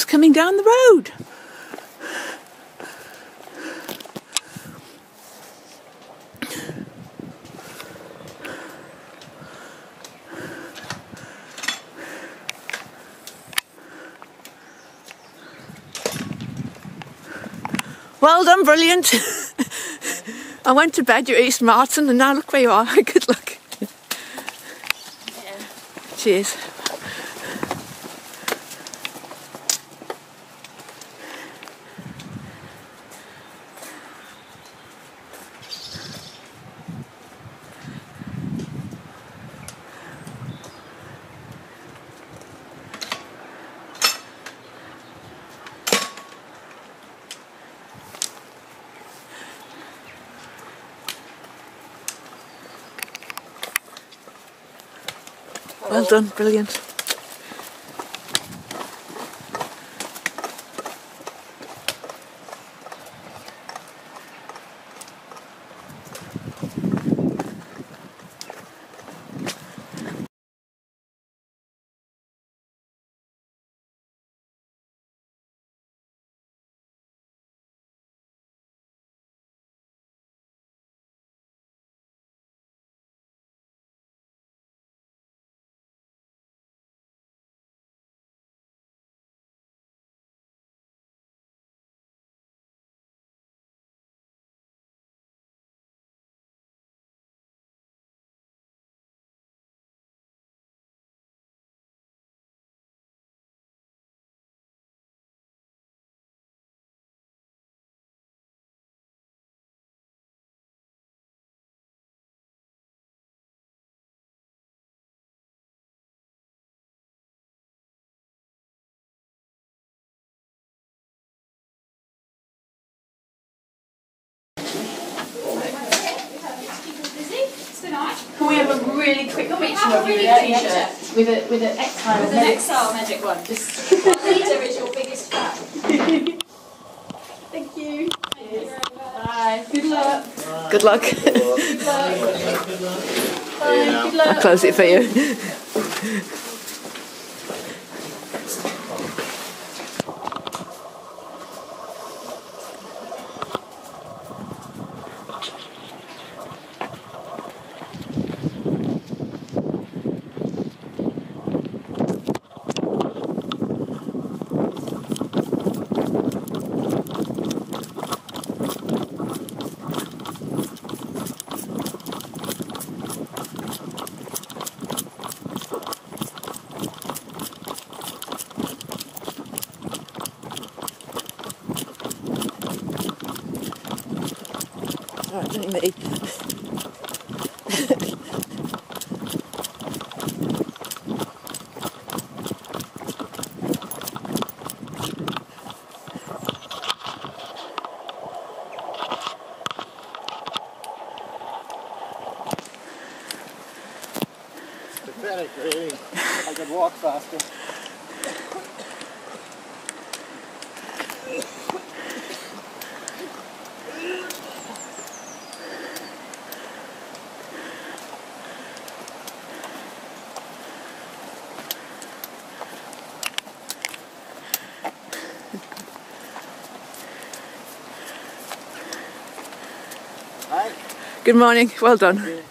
who's coming down the road. Well done, brilliant. I went to bed, you're East Marton, and now look where you are. Good luck. Yeah. Cheers. Well done, brilliant. Really quick picture of you in a t-shirt with a with an Exile With an Exile magic one. Just Peter is your biggest fan. thank you. Bye. Good luck. Good luck. Good luck. Bye. Good luck. I'll close it for you. Right, me. I could walk faster. Good morning. Well done.